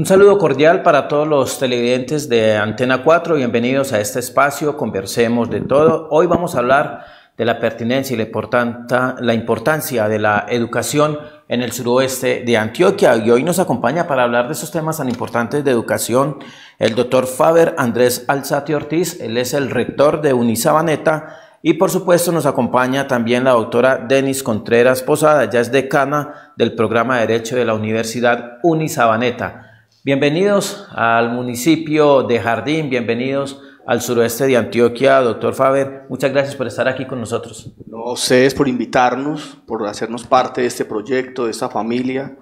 Un saludo cordial para todos los televidentes de Antena 4. Bienvenidos a este espacio. Conversemos de todo. Hoy vamos a hablar de la pertinencia y la, importancia de la educación en el suroeste de Antioquia. Y hoy nos acompaña para hablar de esos temas tan importantes de educación el doctor Faber Andrés Alzati Ortiz. Él es el rector de Unisabaneta. Y por supuesto nos acompaña también la doctora Denis Contreras Posada, ya es decana del programa de Derecho de la Universidad Unisabaneta. Bienvenidos al municipio de Jardín, bienvenidos al suroeste de Antioquia, doctor Faber. Muchas gracias por estar aquí con nosotros. No, a ustedes por invitarnos, por hacernos parte de este proyecto, de esta familia.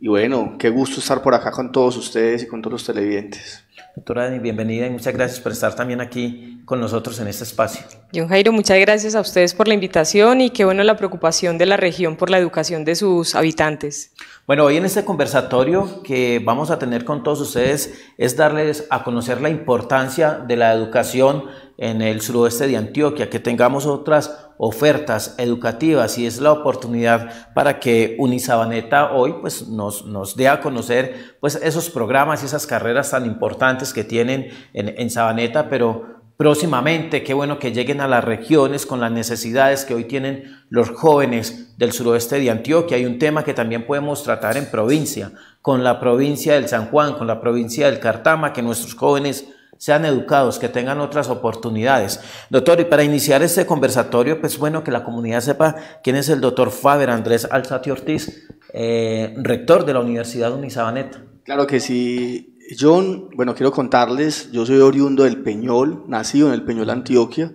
Y bueno, qué gusto estar por acá con todos ustedes y con todos los televidentes. Doctora, bienvenida y muchas gracias por estar también aquí con nosotros en este espacio. John Jairo, muchas gracias a ustedes por la invitación y qué bueno la preocupación de la región por la educación de sus habitantes. Bueno, hoy en este conversatorio que vamos a tener con todos ustedes es darles a conocer la importancia de la educación en el suroeste de Antioquia, que tengamos otras ofertas educativas y es la oportunidad para que Unisabaneta hoy pues, nos, nos dé a conocer pues, esos programas y esas carreras tan importantes que tienen en, en Sabaneta, pero próximamente, qué bueno que lleguen a las regiones con las necesidades que hoy tienen los jóvenes del suroeste de Antioquia. Hay un tema que también podemos tratar en provincia, con la provincia del San Juan, con la provincia del Cartama, que nuestros jóvenes sean educados, que tengan otras oportunidades. Doctor, y para iniciar este conversatorio, pues bueno, que la comunidad sepa quién es el doctor Faber Andrés Alzati Ortiz, eh, rector de la Universidad Unisabaneta. Claro que sí. John, bueno, quiero contarles, yo soy oriundo del Peñol, nacido en el Peñol, Antioquia,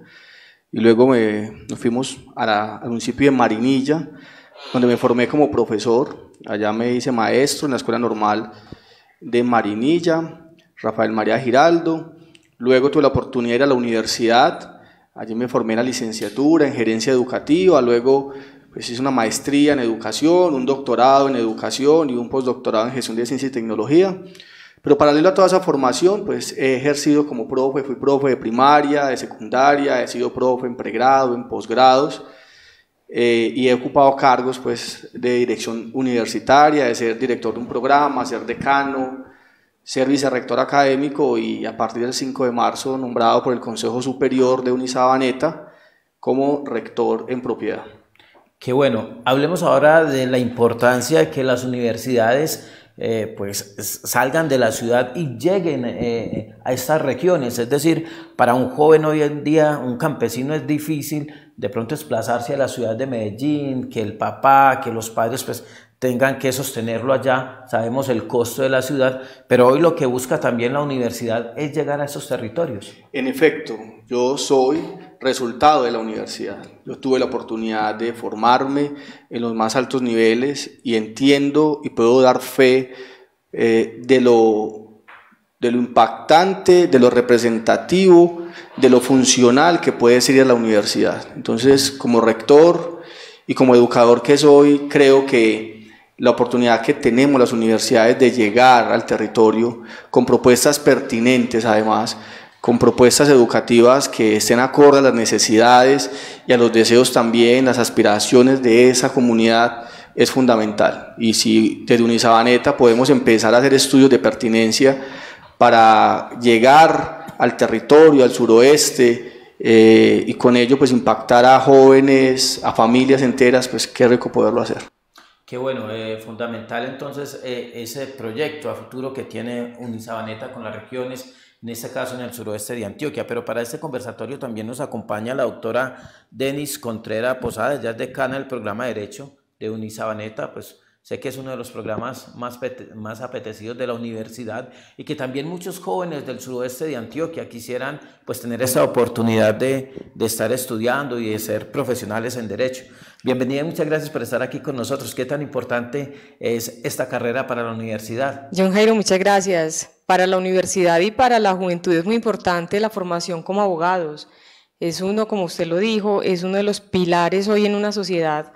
y luego me, nos fuimos al municipio de Marinilla, donde me formé como profesor. Allá me hice maestro en la Escuela Normal de Marinilla, Rafael María Giraldo. Luego tuve la oportunidad de ir a la universidad. Allí me formé en la licenciatura en gerencia educativa. Luego pues, hice una maestría en educación, un doctorado en educación y un postdoctorado en gestión de ciencia y tecnología. Pero paralelo a toda esa formación, pues he ejercido como profe, fui profe de primaria, de secundaria, he sido profe en pregrado, en posgrados, eh, y he ocupado cargos pues de dirección universitaria, de ser director de un programa, ser decano, ser vicerrector académico y a partir del 5 de marzo nombrado por el Consejo Superior de Unisabaneta como rector en propiedad. Qué bueno, hablemos ahora de la importancia de que las universidades eh, pues salgan de la ciudad y lleguen eh, a estas regiones. Es decir, para un joven hoy en día, un campesino es difícil de pronto desplazarse a la ciudad de Medellín, que el papá, que los padres pues tengan que sostenerlo allá, sabemos el costo de la ciudad, pero hoy lo que busca también la universidad es llegar a esos territorios. En efecto, yo soy resultado de la universidad. Yo tuve la oportunidad de formarme en los más altos niveles y entiendo y puedo dar fe eh, de, lo, de lo impactante, de lo representativo, de lo funcional que puede ser la universidad. Entonces, como rector y como educador que soy, creo que la oportunidad que tenemos las universidades de llegar al territorio con propuestas pertinentes además, con propuestas educativas que estén acorde a las necesidades y a los deseos también, las aspiraciones de esa comunidad es fundamental. Y si desde Unisabaneta podemos empezar a hacer estudios de pertinencia para llegar al territorio, al suroeste, eh, y con ello pues impactar a jóvenes, a familias enteras, pues qué rico poderlo hacer. Qué bueno, eh, fundamental entonces eh, ese proyecto a futuro que tiene Unisabaneta con las regiones, en este caso en el suroeste de Antioquia. Pero para este conversatorio también nos acompaña la doctora Denis Contreras Posada, ella es decana del programa de Derecho de Unisabaneta, pues Sé que es uno de los programas más, más apetecidos de la universidad y que también muchos jóvenes del suroeste de Antioquia quisieran pues tener esa oportunidad de, de estar estudiando y de ser profesionales en Derecho. Bienvenida y muchas gracias por estar aquí con nosotros. ¿Qué tan importante es esta carrera para la universidad? John Jairo, muchas gracias. Para la universidad y para la juventud es muy importante la formación como abogados. Es uno, como usted lo dijo, es uno de los pilares hoy en una sociedad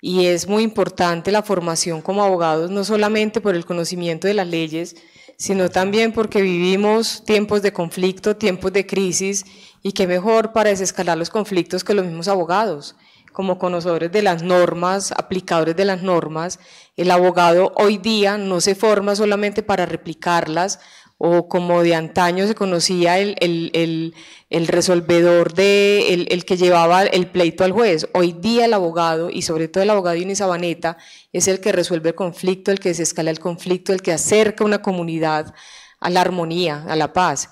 y es muy importante la formación como abogados, no solamente por el conocimiento de las leyes, sino también porque vivimos tiempos de conflicto, tiempos de crisis, y qué mejor para desescalar los conflictos que los mismos abogados. Como conocedores de las normas, aplicadores de las normas. El abogado hoy día no se forma solamente para replicarlas o como de antaño se conocía el, el, resolvedor, de, el, que llevaba el pleito al juez. Hoy día el abogado, y sobre todo el abogado Uni Sabaneta, es el que resuelve el conflicto, el que desescala el conflicto, el que acerca una comunidad a la armonía, a la paz.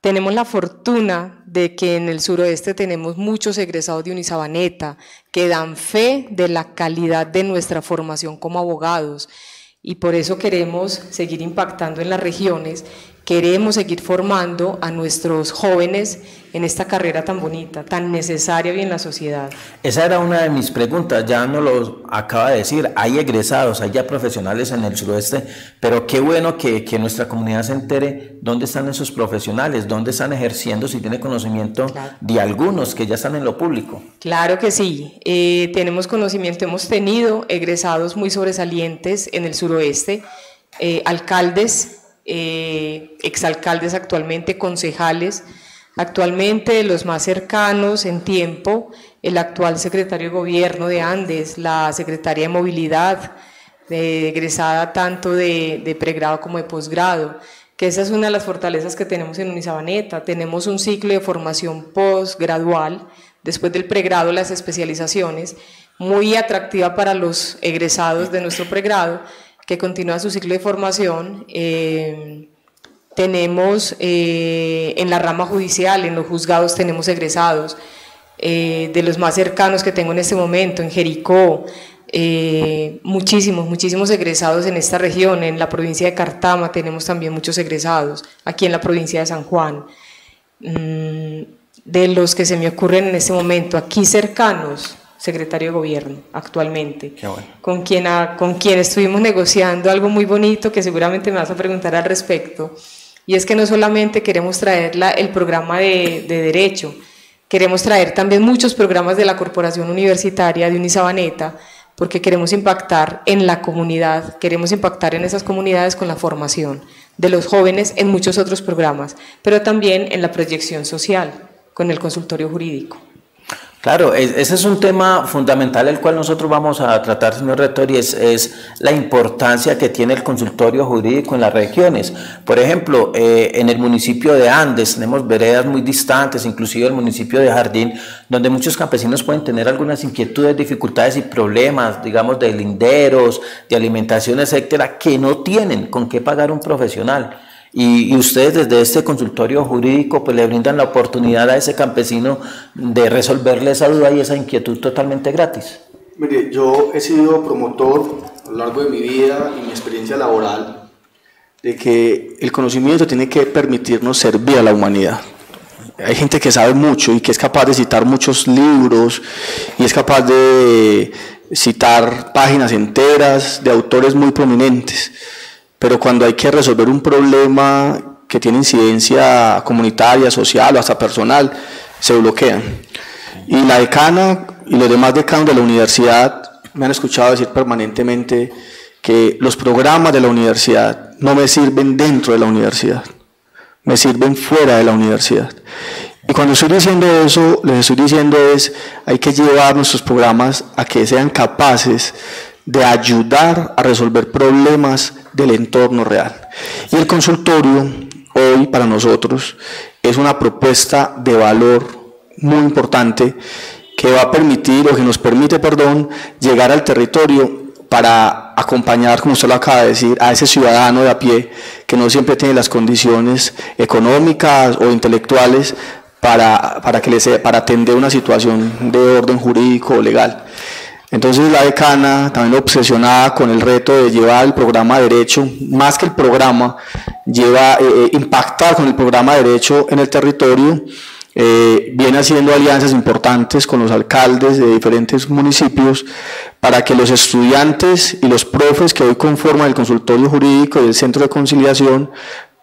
Tenemos la fortuna de que en el suroeste tenemos muchos egresados de Unisabaneta que dan fe de la calidad de nuestra formación como abogados. Y por eso queremos seguir impactando en las regiones, queremos seguir formando a nuestros jóvenes en esta carrera tan bonita, tan necesaria hoy en la sociedad. Esa era una de mis preguntas, ya no lo acaba de decir, hay egresados, hay ya profesionales en el suroeste, pero qué bueno que, que nuestra comunidad se entere dónde están esos profesionales, dónde están ejerciendo, si tiene conocimiento de algunos que ya están en lo público. Claro que sí, eh, tenemos conocimiento, hemos tenido egresados muy sobresalientes en el suroeste, eh, alcaldes, eh, exalcaldes actualmente, concejales, Actualmente, los más cercanos en tiempo, el actual secretario de Gobierno de Andes, la secretaria de Movilidad, egresada tanto de, pregrado como de posgrado, que esa es una de las fortalezas que tenemos en Unisabaneta. Tenemos un ciclo de formación postgradual, después del pregrado las especializaciones, muy atractiva para los egresados de nuestro pregrado, que continúa su ciclo de formación. Eh, tenemos eh, en la rama judicial, en los juzgados tenemos egresados, eh, de los más cercanos que tengo en este momento, en Jericó, muchísimos, muchísimos egresados en esta región, en la provincia de Cartama tenemos también muchos egresados, aquí en la provincia de San Juan. Mm, de los que se me ocurren en este momento, aquí cercanos, secretario de gobierno actualmente, con, quien, con quien estuvimos negociando algo muy bonito que seguramente me vas a preguntar al respecto, y es que no solamente queremos traer el programa de, derecho, queremos traer también muchos programas de la Corporación Universitaria de Unisabaneta, porque queremos impactar en la comunidad, queremos impactar en esas comunidades con la formación de los jóvenes en muchos otros programas, pero también en la proyección social con el consultorio jurídico. Claro, ese es un tema fundamental el cual nosotros vamos a tratar, señor rector, y es, la importancia que tiene el consultorio jurídico en las regiones. Por ejemplo, eh, en el municipio de Andes tenemos veredas muy distantes, inclusive el municipio de Jardín, donde muchos campesinos pueden tener algunas inquietudes, dificultades y problemas, digamos, de linderos, de alimentación, etcétera, que no tienen con qué pagar un profesional. Y, ustedes desde este consultorio jurídico pues le brindan la oportunidad a ese campesino de resolverle esa duda y esa inquietud totalmente gratis. Mire, yo he sido promotor a lo largo de mi vida y mi experiencia laboral de que el conocimiento tiene que permitirnos servir a la humanidad. Hay gente que sabe mucho y que es capaz de citar muchos libros y es capaz de citar páginas enteras de autores muy prominentes pero cuando hay que resolver un problema que tiene incidencia comunitaria, social o hasta personal, se bloquean. Y la decana y los demás decanos de la universidad me han escuchado decir permanentemente que los programas de la universidad no me sirven dentro de la universidad, me sirven fuera de la universidad. Y cuando estoy diciendo eso, les estoy diciendo es, hay que llevar nuestros programas a que sean capaces de ayudar a resolver problemas del entorno real. Y el consultorio hoy para nosotros es una propuesta de valor muy importante que va a permitir o que nos permite, perdón, llegar al territorio para acompañar, como usted lo acaba de decir, a ese ciudadano de a pie que no siempre tiene las condiciones económicas o intelectuales para, para, que le sea, para atender una situación de orden jurídico o legal. Entonces la decana, también obsesionada con el reto de llevar el programa de derecho, más que el programa, lleva eh, eh, impactar con el programa de derecho en el territorio, eh, viene haciendo alianzas importantes con los alcaldes de diferentes municipios para que los estudiantes y los profes que hoy conforman el consultorio jurídico y el centro de conciliación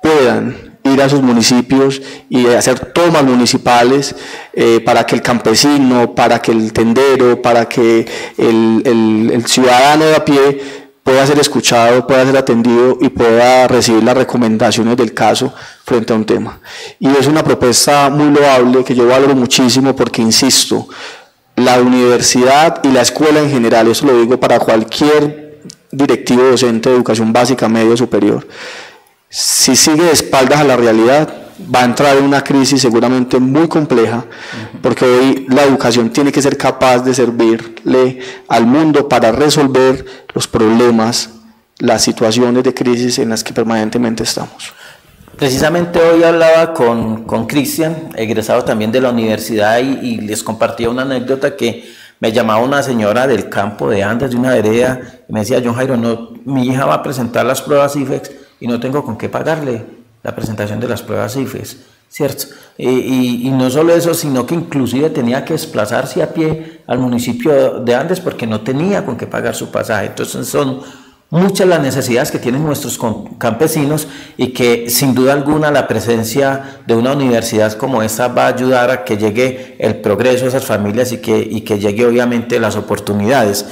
puedan ir a sus municipios y hacer tomas municipales eh, para que el campesino, para que el tendero, para que el, el, ciudadano de a pie pueda ser escuchado, pueda ser atendido y pueda recibir las recomendaciones del caso frente a un tema. Y es una propuesta muy loable que yo valoro muchísimo porque, insisto, la universidad y la escuela en general, eso lo digo para cualquier directivo docente de educación básica, medio, superior, si sigue de espaldas a la realidad, va a entrar en una crisis seguramente muy compleja, porque hoy la educación tiene que ser capaz de servirle al mundo para resolver los problemas, las situaciones de crisis en las que permanentemente estamos. Precisamente hoy hablaba con Cristian, egresado también de la universidad, y, les compartía una anécdota que me llamaba una señora del campo de Andes, de una vereda, y me decía, John Jairo, no, mi hija va a presentar las pruebas IFEX y no tengo con qué pagarle la presentación de las pruebas IFEX, ¿cierto? Y, y, no solo eso, sino que inclusive tenía que desplazarse a pie al municipio de Andes porque no tenía con qué pagar su pasaje. Entonces son muchas las necesidades que tienen nuestros campesinos y que sin duda alguna la presencia de una universidad como esta va a ayudar a que llegue el progreso a esas familias y que, y que llegue obviamente las oportunidades.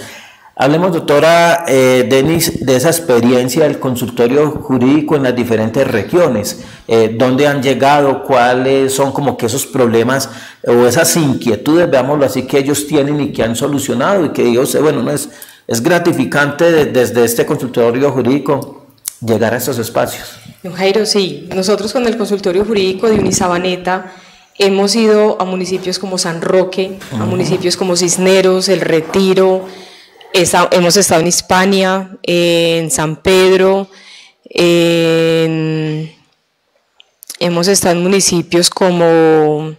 Hablemos, doctora eh, Denis, de esa experiencia del consultorio jurídico en las diferentes regiones. Eh, ¿Dónde han llegado? ¿Cuáles son como que esos problemas o esas inquietudes, veámoslo así, que ellos tienen y que han solucionado y que Dios, bueno, no es es gratificante desde este consultorio jurídico llegar a estos espacios. Jairo, sí. Nosotros con el consultorio jurídico de Unisabaneta hemos ido a municipios como San Roque, a municipios como Cisneros, El Retiro, hemos estado en Hispania, en San Pedro, hemos estado en municipios como,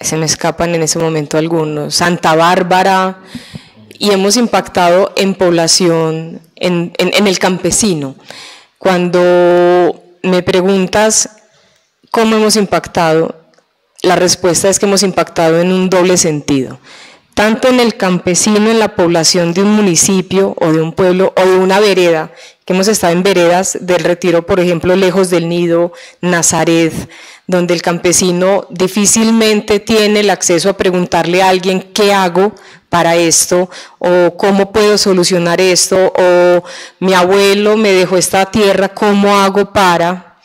se me escapan en ese momento algunos, Santa Bárbara, y hemos impactado en población, en, el campesino. Cuando me preguntas cómo hemos impactado, la respuesta es que hemos impactado en un doble sentido, tanto en el campesino, en la población de un municipio o de un pueblo o de una vereda, que hemos estado en veredas del retiro, por ejemplo, lejos del nido, Nazaret, donde el campesino difícilmente tiene el acceso a preguntarle a alguien qué hago para esto o cómo puedo solucionar esto o mi abuelo me dejó esta tierra, ¿cómo hago para?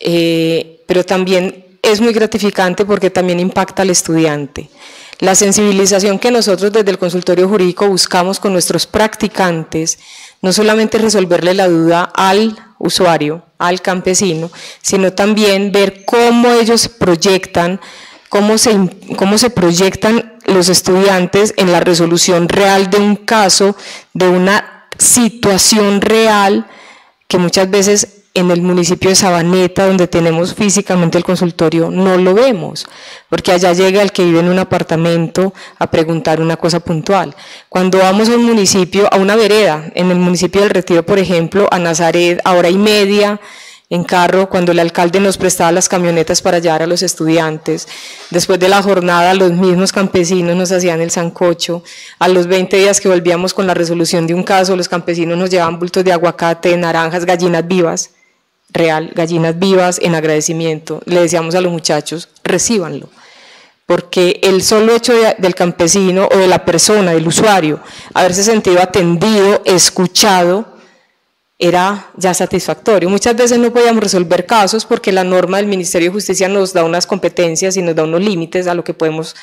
Eh, pero también es muy gratificante porque también impacta al estudiante. La sensibilización que nosotros desde el consultorio jurídico buscamos con nuestros practicantes, no solamente resolverle la duda al usuario, al campesino, sino también ver cómo ellos proyectan, cómo se, cómo se proyectan los estudiantes en la resolución real de un caso, de una situación real que muchas veces en el municipio de Sabaneta, donde tenemos físicamente el consultorio, no lo vemos, porque allá llega el que vive en un apartamento a preguntar una cosa puntual. Cuando vamos a un municipio, a una vereda, en el municipio del Retiro, por ejemplo, a Nazaret, a hora y media, en carro cuando el alcalde nos prestaba las camionetas para llevar a los estudiantes. Después de la jornada, los mismos campesinos nos hacían el sancocho. A los 20 días que volvíamos con la resolución de un caso, los campesinos nos llevaban bultos de aguacate, naranjas, gallinas vivas, real, gallinas vivas en agradecimiento. Le decíamos a los muchachos, recíbanlo. Porque el solo hecho del campesino o de la persona, del usuario, haberse sentido atendido, escuchado, era ya satisfactorio. Muchas veces no podíamos resolver casos porque la norma del Ministerio de Justicia nos da unas competencias y nos da unos límites a lo que podemos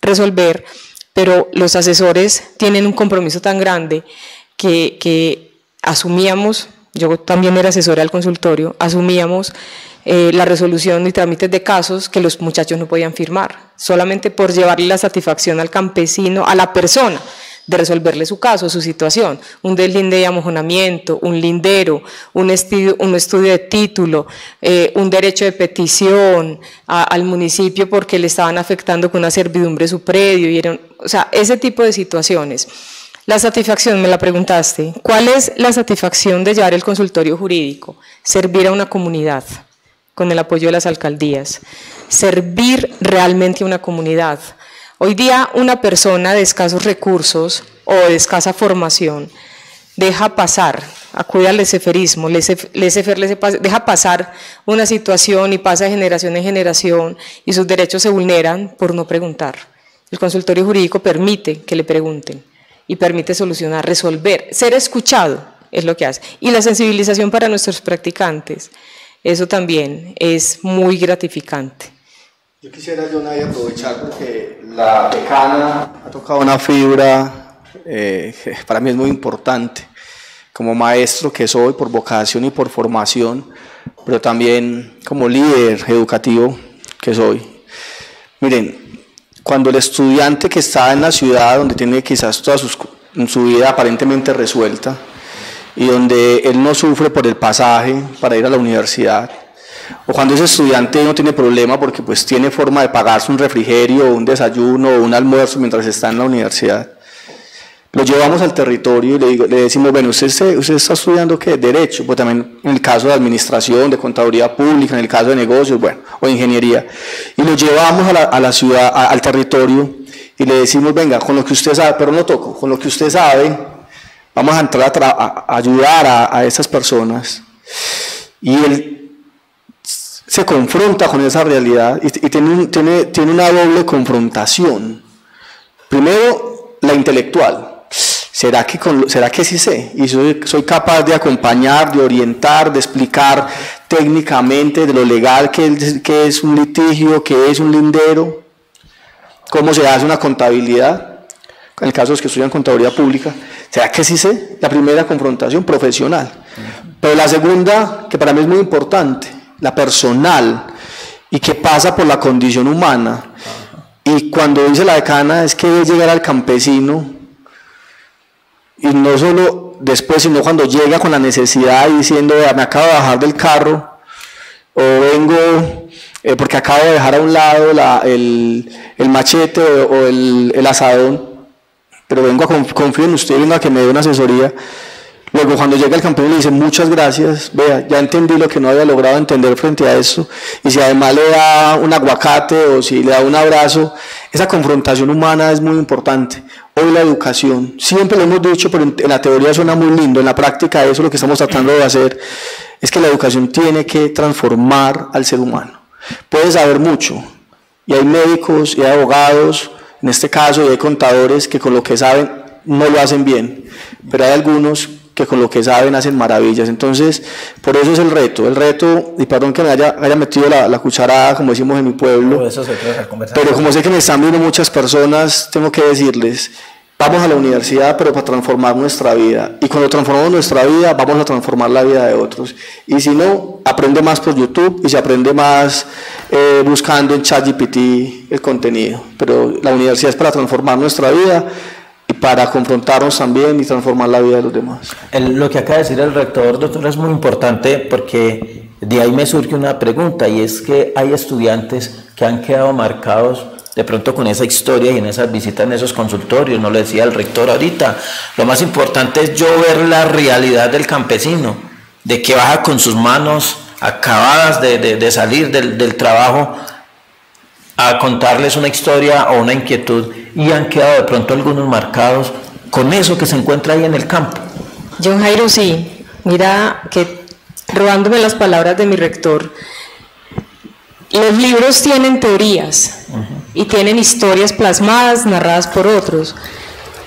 resolver, pero los asesores tienen un compromiso tan grande que, asumíamos, yo también era asesora del consultorio, asumíamos eh, la resolución y trámites de casos que los muchachos no podían firmar, solamente por llevarle la satisfacción al campesino, a la persona de resolverle su caso, su situación, un deslinde de amojonamiento, un lindero, un estudio, un estudio de título, eh, un derecho de petición al municipio porque le estaban afectando con una servidumbre su predio, y o sea, ese tipo de situaciones. La satisfacción, me la preguntaste, ¿cuál es la satisfacción de llevar el consultorio jurídico? Servir a una comunidad con el apoyo de las alcaldías, servir realmente a una comunidad, Hoy día una persona de escasos recursos o de escasa formación deja pasar, acude al leseferismo, deja pasar una situación y pasa de generación en generación y sus derechos se vulneran por no preguntar. El consultorio jurídico permite que le pregunten y permite solucionar, resolver, ser escuchado es lo que hace. Y la sensibilización para nuestros practicantes, eso también es muy gratificante Yo quisiera, yo nadie aprovechar porque la decana ha tocado una fibra eh, que para mí es muy importante, como maestro que soy por vocación y por formación, pero también como líder educativo que soy. Miren, cuando el estudiante que está en la ciudad, donde tiene quizás toda su vida aparentemente resuelta, y donde él no sufre por el pasaje para ir a la universidad, o cuando ese estudiante no tiene problema porque pues tiene forma de pagarse un refrigerio, un desayuno o un almuerzo mientras está en la universidad. Lo llevamos al territorio y le, le decimos, bueno, usted, usted está estudiando qué? Derecho, pues también en el caso de administración, de contaduría pública, en el caso de negocios, bueno, o ingeniería. Y lo llevamos a la, a la ciudad, al territorio y le decimos, venga, con lo que usted sabe, pero no toco, con lo que usted sabe, vamos a entrar a, ayudar a, a esas personas. Y él se confronta con esa realidad y, tiene, tiene, tiene una doble confrontación. Primero, la intelectual. ¿Será que, ¿Será que sí sé? Y soy, soy, capaz de acompañar, de orientar, de explicar técnicamente de lo legal que que es un litigio, que es un lindero, cómo se hace una contabilidad, en el caso de los que estudian contabilidad pública. ¿Será que sí sé? La primera confrontación profesional. Pero la segunda, que para mí es muy importante, la personal, y que pasa por la condición humana. Y cuando dice la decana es que es llegar al campesino, y no solo después, sino cuando llega con la necesidad diciendo, me acabo de bajar del carro, o vengo eh, porque acabo de dejar a un lado el, machete o, el, el, asadón, pero vengo a confío en usted, vengo a que me dé una asesoría. Luego cuando llega el campeón le dice muchas gracias, vea, ya entendí lo que no había logrado entender frente a eso, y si además le da un aguacate o si le da un abrazo, esa confrontación humana es muy importante. Hoy la educación, siempre lo hemos dicho, pero en la teoría suena muy lindo, en la práctica eso lo que estamos tratando de hacer es que la educación tiene que transformar al ser humano. Puede saber mucho, y hay médicos y hay abogados, en este caso, y hay contadores que con lo que saben no lo hacen bien, pero hay algunos que con lo que saben hacen maravillas. Entonces, por eso es el reto. El reto, y perdón que me haya, haya metido la, la, cucharada, como decimos en mi pueblo, pero como sé que me están viendo muchas personas, tengo que decirles, vamos a la universidad, pero para transformar nuestra vida. Y cuando transformamos nuestra vida, vamos a transformar la vida de otros. Y si no, aprende más por YouTube y se aprende más eh, buscando en ChatGPT el contenido. Pero la universidad es para transformar nuestra vida para confrontarnos también y transformar la vida de los demás. lo que acaba de decir el rector, doctor, es muy importante porque de ahí me surge una pregunta y es que hay estudiantes que han quedado marcados de pronto con esa historia y en esas visitas en esos consultorios, no lo decía el rector ahorita, lo más importante es yo ver la realidad del campesino, de que baja con sus manos acabadas de, de, salir del, del trabajo a contarles una historia o una inquietud y han quedado de pronto algunos marcados con eso que se encuentra ahí en el campo. John Jairo, sí, mira que robándome las palabras de mi rector, los libros tienen teorías y tienen historias plasmadas, narradas por otros,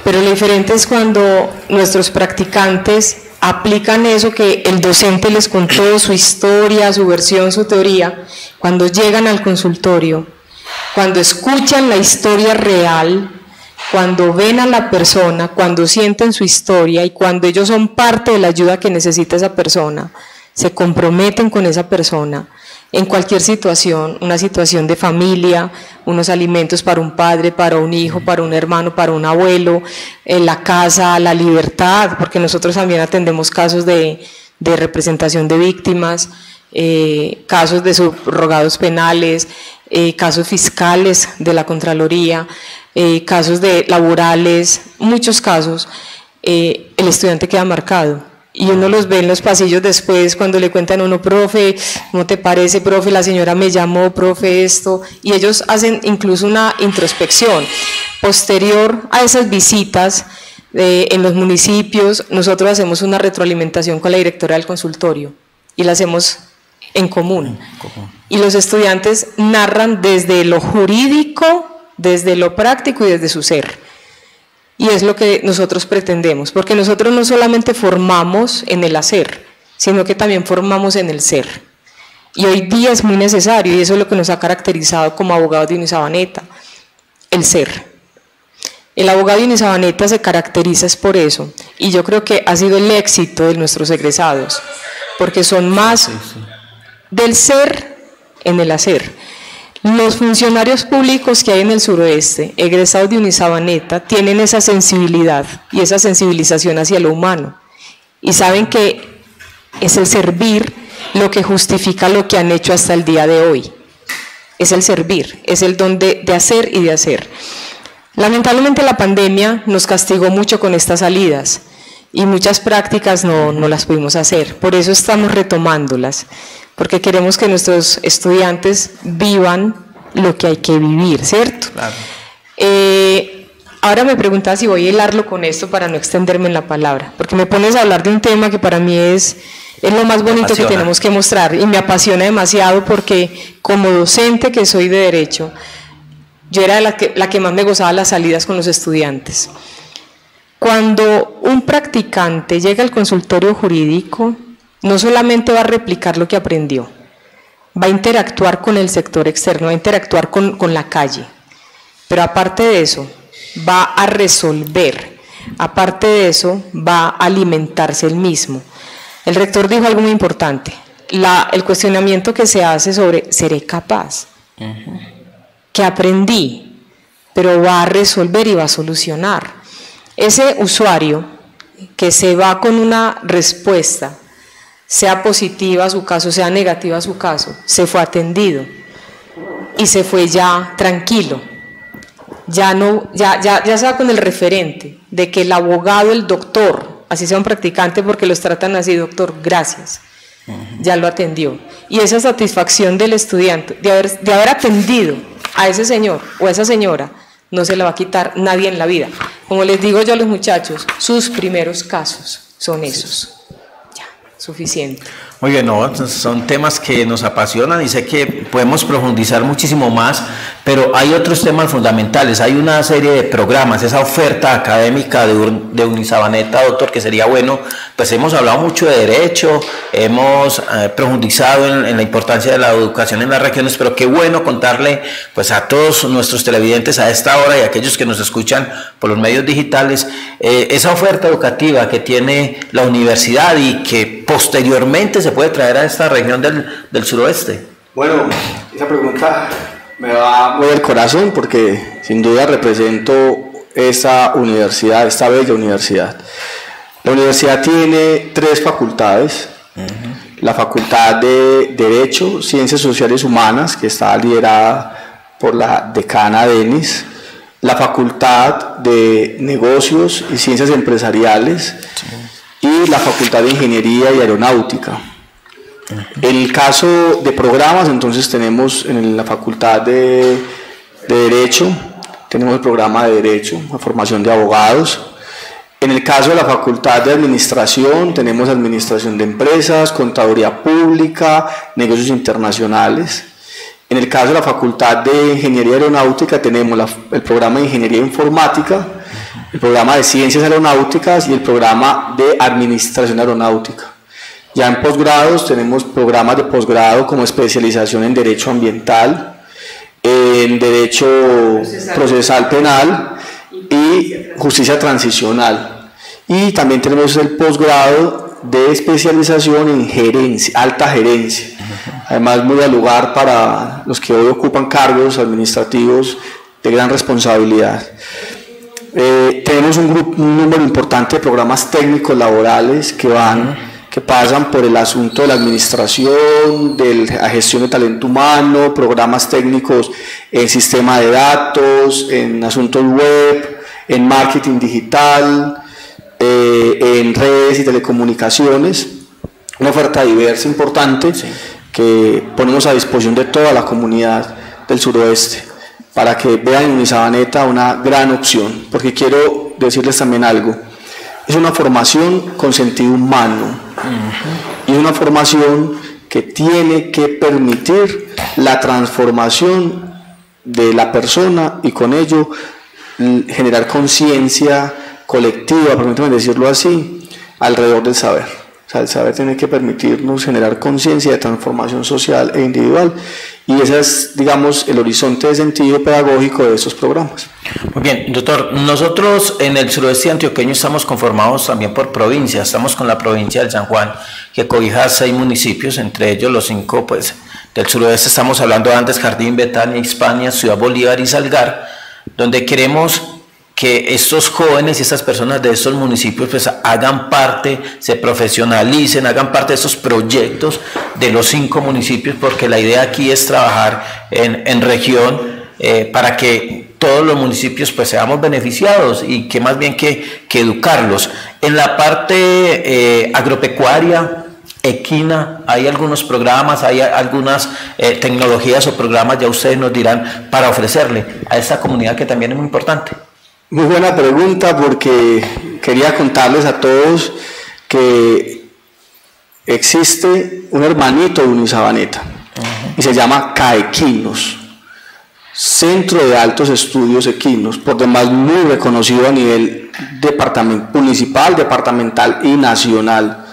pero lo diferente es cuando nuestros practicantes aplican eso que el docente les contó, su historia, su versión, su teoría, cuando llegan al consultorio cuando escuchan la historia real, cuando ven a la persona, cuando sienten su historia y cuando ellos son parte de la ayuda que necesita esa persona, se comprometen con esa persona en cualquier situación, una situación de familia, unos alimentos para un padre, para un hijo, para un hermano, para un abuelo, en la casa, la libertad, porque nosotros también atendemos casos de, representación de víctimas, eh, casos de subrogados penales, eh, casos fiscales de la Contraloría, eh, casos de laborales, muchos casos, eh, el estudiante queda marcado. Y uno los ve en los pasillos después cuando le cuentan a uno, profe, ¿cómo te parece, profe? La señora me llamó, profe, esto. Y ellos hacen incluso una introspección. Posterior a esas visitas en los municipios, nosotros hacemos una retroalimentación con la directora del consultorio y la hacemos en común. Y los estudiantes narran desde lo jurídico, desde lo práctico y desde su ser. Y es lo que nosotros pretendemos, porque nosotros no solamente formamos en el hacer, sino que también formamos en el ser. Y hoy día es muy necesario y eso es lo que nos ha caracterizado como abogados de Unisabaneta, el ser. El abogado de Unisabaneta se caracteriza por eso y yo creo que ha sido el éxito de nuestros egresados, porque son más del ser en el hacer. Los funcionarios públicos que hay en el suroeste, egresados de Unisabaneta, tienen esa sensibilidad y esa sensibilización hacia lo humano y saben que es el servir lo que justifica lo que han hecho hasta el día de hoy. Es el servir, es el don de, hacer y de hacer. Lamentablemente la pandemia nos castigó mucho con estas salidas y muchas prácticas no, no, las pudimos hacer. Por eso estamos retomándolas, porque queremos que nuestros estudiantes vivan lo que hay que vivir, ¿cierto? Eh, ahora me preguntas si voy a hilarlo con esto para no extenderme en la palabra, porque me pones a hablar de un tema que para mí es es lo más bonito que tenemos que mostrar y me apasiona demasiado porque como docente que soy de derecho, yo era la que, la que más me gozaba las salidas con los estudiantes. Cuando un practicante llega al consultorio jurídico, no solamente va a replicar lo que aprendió, va a interactuar con el sector externo, va a interactuar con, con la calle, pero aparte de eso, va a resolver, aparte de eso, va a alimentarse el mismo el rector dijo algo muy importante, el cuestionamiento que se hace sobre ¿seré capaz? Que aprendí, pero va a resolver y va a solucionar. Ese usuario que se va con una respuesta, sea positiva su caso, sea negativa su caso, se fue atendido y se fue ya tranquilo. Ya no, ya, ya, ya se va con el referente de que el abogado, el doctor, así sea un practicante porque los tratan así, doctor, gracias, ya lo atendió. Y esa satisfacción del estudiante de haber, de haber atendido a ese señor o a esa señora, no se la va a quitar nadie en la vida. Como les digo yo a los muchachos, sus primeros casos son esos. Suficiente. Muy bien, no, son temas que nos apasionan y sé que podemos profundizar muchísimo más, pero hay otros temas fundamentales. Hay una serie de programas, esa oferta académica de, de Unisabaneta, doctor, que sería bueno. Pues hemos hablado mucho de derecho, hemos eh, profundizado en, la importancia de la educación en las regiones, pero qué bueno contarle pues a todos nuestros televidentes a esta hora y a aquellos que nos escuchan por los medios digitales, eh, esa oferta educativa que tiene la universidad y que posteriormente se puede traer a esta región del, suroeste? Bueno, esa pregunta me va muy al corazón porque sin duda represento esa universidad, esta bella universidad. La universidad tiene tres facultades. La Facultad de Derecho, Ciencias Sociales Humanas, que está liderada por la decana Denis. La Facultad de Negocios y Ciencias Empresariales. Y la Facultad de Ingeniería y Aeronáutica. En el caso de programas, entonces tenemos en la Facultad de, Derecho, tenemos el programa de Derecho, la formación de abogados. En el caso de la Facultad de Administración, tenemos Administración de Empresas, Contaduría Pública, Negocios Internacionales. En el caso de la Facultad de Ingeniería Aeronáutica, tenemos el programa de Ingeniería Informática, el programa de Ciencias Aeronáuticas y el programa de Administración Aeronáutica. Ya en posgrados tenemos programas de posgrado como especialización en Derecho Ambiental, en Derecho Procesal, Penal y Justicia Transicional. Y también tenemos el posgrado de especialización en gerencia, alta gerencia. Además, muy al lugar para los que hoy ocupan cargos administrativos de gran responsabilidad. Eh, tenemos un, grupo, un número importante de programas técnicos laborales que van que pasan por el asunto de la administración, de la gestión de talento humano, programas técnicos en sistema de datos, en asuntos web, en marketing digital, eh, en redes y telecomunicaciones. Una oferta diversa, importante, que ponemos a disposición de toda la comunidad del suroeste para que vean en Unisabaneta una gran opción, porque quiero decirles también algo. Es una formación con sentido humano y una formación que tiene que permitir la transformación de la persona y con ello generar conciencia colectiva, permítame decirlo así, alrededor del saber. O sea, el saber tiene que permitirnos generar conciencia de transformación social e individual. Y ese es, digamos, el horizonte de sentido pedagógico de estos programas. Muy bien, doctor. Nosotros en el suroeste antioqueño estamos conformados también por provincias. Estamos con la provincia del San Juan, que cobija seis municipios, entre ellos los cinco, pues, del suroeste. Estamos hablando antes Jardín, Betania, Hispania, Ciudad Bolívar y Salgar, donde queremos que estos jóvenes y estas personas de estos municipios pues hagan parte, se profesionalicen, hagan parte de estos proyectos de los cinco municipios, porque la idea aquí es trabajar en, región eh, para que todos los municipios pues seamos beneficiados y que más bien que, que educarlos. En la parte eh, agropecuaria, equina, hay algunos programas, hay algunas eh, tecnologías o programas, ya ustedes nos dirán, para ofrecerle a esta comunidad que también es muy importante. Muy buena pregunta porque quería contarles a todos que existe un hermanito de Unisabaneta y se llama CAEQUINOS, Centro de Altos Estudios Equinos, por demás muy reconocido a nivel municipal, departamental y nacional.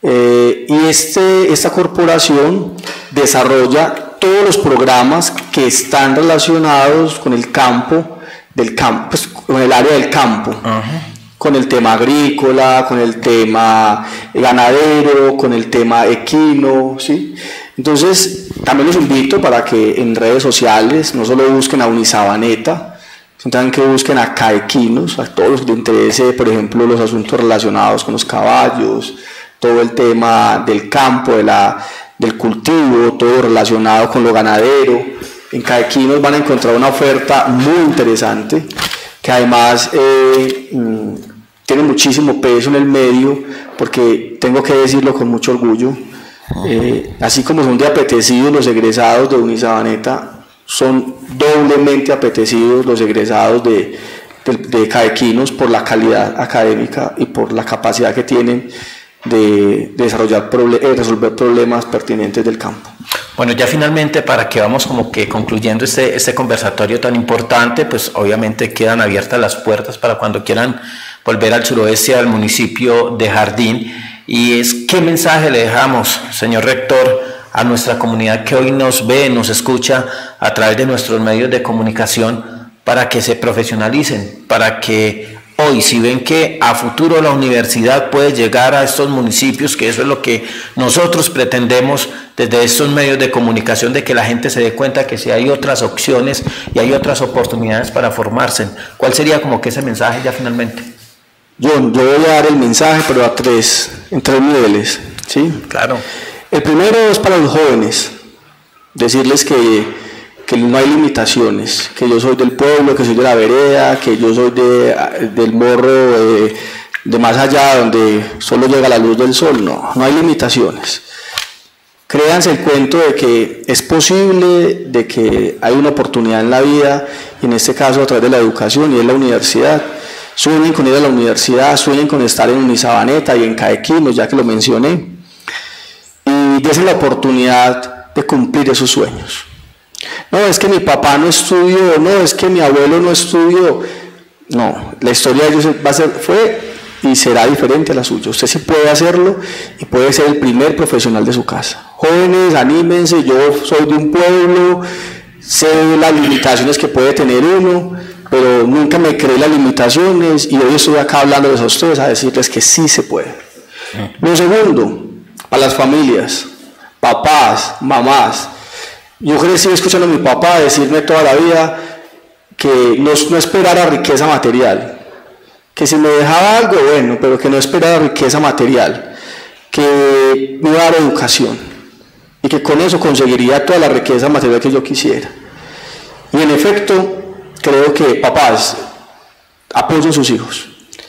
Eh, y este, esta corporación desarrolla todos los programas que están relacionados con el campo del campo, pues, con el área del campo, con el tema agrícola, con el tema ganadero, con el tema equino, ¿sí? Entonces, también los invito para que en redes sociales no solo busquen a Unisabaneta, sino también que busquen a Caequinos, a todos los que les interese, por ejemplo, los asuntos relacionados con los caballos, todo el tema del campo, de la, del cultivo, todo relacionado con lo ganadero en Caequinos van a encontrar una oferta muy interesante que además eh, mm, tiene muchísimo peso en el medio porque tengo que decirlo con mucho orgullo. Eh, así como son de apetecidos los egresados de Unisabaneta, son doblemente apetecidos los egresados de, de, Caequinos por la calidad académica y por la capacidad que tienen de, desarrollar eh, resolver problemas pertinentes del campo. Bueno, ya finalmente para que vamos como que concluyendo este, este conversatorio tan importante, pues obviamente quedan abiertas las puertas para cuando quieran volver al suroeste, al municipio de Jardín. Y es qué mensaje le dejamos, señor rector, a nuestra comunidad que hoy nos ve, nos escucha a través de nuestros medios de comunicación para que se profesionalicen, para que hoy, si ven que a futuro la universidad puede llegar a estos municipios, que eso es lo que nosotros pretendemos desde estos medios de comunicación, de que la gente se dé cuenta que si hay otras opciones y hay otras oportunidades para formarse. ¿Cuál sería como que ese mensaje ya finalmente? Yo, yo voy a dar el mensaje, pero a tres, en tres niveles. ¿sí? Claro. El primero es para los jóvenes, decirles que que no hay limitaciones, que yo soy del pueblo, que soy de la vereda, que yo soy de, del morro de, más allá donde solo llega la luz del sol, no, no hay limitaciones. Créanse el cuento de que es posible, de que hay una oportunidad en la vida, y en este caso a través de la educación y es la universidad. Sueñen con ir a la universidad, sueñen con estar en Unisabaneta y en Caequinos, ya que lo mencioné, y desen la oportunidad de cumplir esos sueños. No, es que mi papá no estudió, no, es que mi abuelo no estudió. No, la historia de ellos va a ser, fue y será diferente a la suya. Usted sí puede hacerlo y puede ser el primer profesional de su casa. Jóvenes, anímense, yo soy de un pueblo, sé las limitaciones que puede tener uno, pero nunca me creé las limitaciones y hoy estoy acá hablándoles a ustedes a decirles que sí se puede. Lo segundo, a las familias, papás, mamás, yo crecí escuchando a mi papá decirme toda la vida que no, no esperara riqueza material, que si me dejaba algo, bueno, pero que no esperara riqueza material, que me iba a dar educación. Y que con eso conseguiría toda la riqueza material que yo quisiera. Y en efecto, creo que papás apoyan a sus hijos.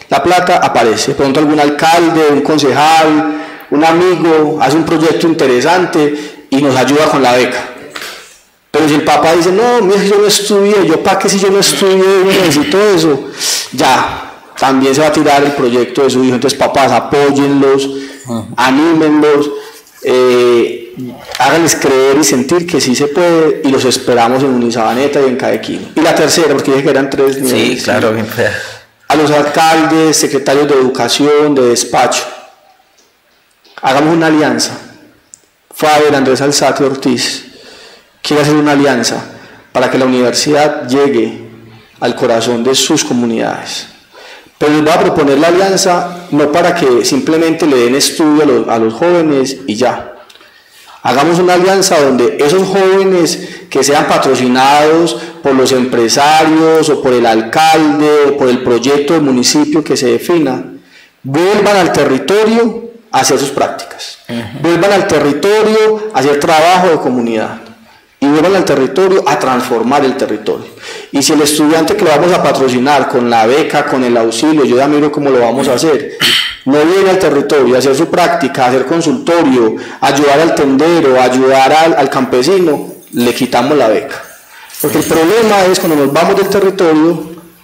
La plata aparece, pronto algún alcalde, un concejal, un amigo hace un proyecto interesante y nos ayuda con la beca pero si el papá dice, no, mira, yo no estudié, yo para qué si yo no estudié, yo necesito eso, ya, también se va a tirar el proyecto de su hijo. Entonces, papás, apóyenlos, anímenlos, eh, háganles creer y sentir que sí se puede y los esperamos en Unisabaneta y en Caequino. Y la tercera, porque dije que eran tres niveles. Sí, claro, A los alcaldes, secretarios de educación, de despacho. hagamos una alianza. Faber, Andrés Alzate Ortiz quiere hacer una alianza para que la universidad llegue al corazón de sus comunidades. Pero les va a proponer la alianza no para que simplemente le den estudio a los, a los jóvenes y ya. Hagamos una alianza donde esos jóvenes que sean patrocinados por los empresarios o por el alcalde o por el proyecto del municipio que se defina, vuelvan al territorio a hacer sus prácticas, vuelvan al territorio a hacer trabajo de comunidad y vuelvan al territorio a transformar el territorio. Y si el estudiante que lo vamos a patrocinar con la beca, con el auxilio, yo ya miro cómo lo vamos a hacer, no viene al territorio a hacer su práctica, a hacer consultorio, ayudar al tendero, ayudar al, al campesino, le quitamos la beca. Porque el problema es cuando nos vamos del territorio,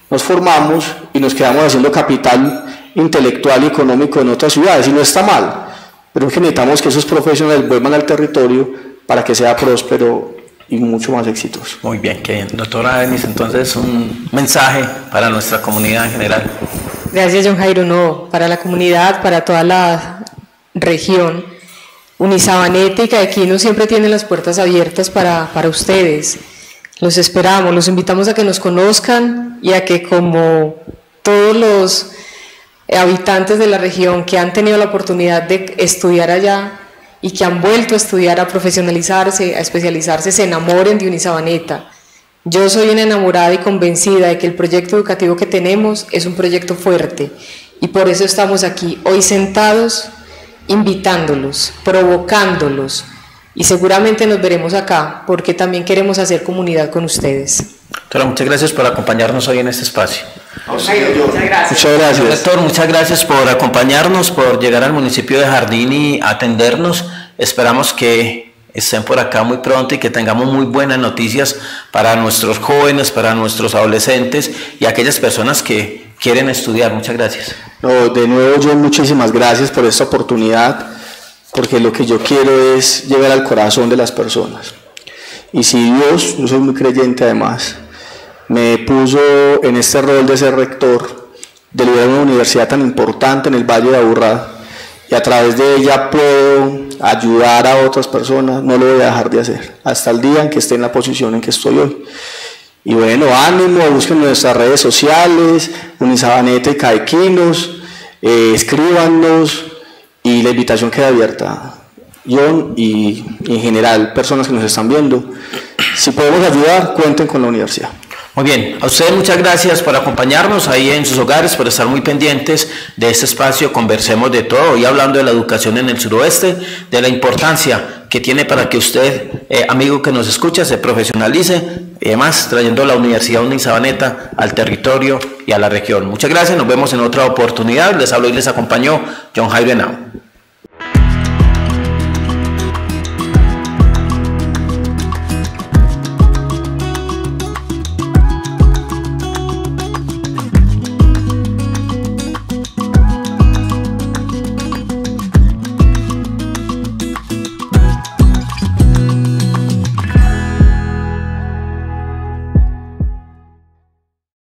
nos formamos y nos quedamos haciendo capital intelectual y económico en otras ciudades, y no está mal, pero es que necesitamos que esos profesionales vuelvan al territorio para que sea próspero y mucho más exitoso. Muy bien, que doctora Denis, entonces un mensaje para nuestra comunidad en general. Gracias, John Jairo. No, para la comunidad, para toda la región. Unisabanete y Caequino siempre tienen las puertas abiertas para, para ustedes. Los esperamos, los invitamos a que nos conozcan y a que como todos los habitantes de la región que han tenido la oportunidad de estudiar allá y que han vuelto a estudiar, a profesionalizarse, a especializarse, se enamoren de Unisabaneta. Yo soy una enamorada y convencida de que el proyecto educativo que tenemos es un proyecto fuerte y por eso estamos aquí hoy sentados invitándolos, provocándolos y seguramente nos veremos acá porque también queremos hacer comunidad con ustedes. Doctora, muchas gracias por acompañarnos hoy en este espacio. Muchas gracias. Muchas gracias. Doctor, muchas gracias por acompañarnos, por llegar al municipio de Jardín y atendernos. Esperamos que estén por acá muy pronto y que tengamos muy buenas noticias para nuestros jóvenes, para nuestros adolescentes y aquellas personas que quieren estudiar. Muchas gracias. No, de nuevo, yo muchísimas gracias por esta oportunidad, porque lo que yo quiero es llegar al corazón de las personas. Y si Dios, yo soy muy creyente además, me puso en este rol de ser rector de una universidad tan importante en el Valle de Aburrá y a través de ella puedo ayudar a otras personas, no lo voy a dejar de hacer hasta el día en que esté en la posición en que estoy hoy. Y bueno, ánimo, busquen nuestras redes sociales, Unisabaneta y Caiquinos, eh, escríbanos y la invitación queda abierta. Y en general personas que nos están viendo, si podemos ayudar, cuenten con la universidad. Muy bien, a ustedes muchas gracias por acompañarnos ahí en sus hogares, por estar muy pendientes de este espacio, conversemos de todo, y hablando de la educación en el suroeste, de la importancia que tiene para que usted, eh, amigo que nos escucha, se profesionalice, y además trayendo la Universidad Unisabaneta al territorio y a la región. Muchas gracias, nos vemos en otra oportunidad, les hablo y les acompañó John Jairo Henao.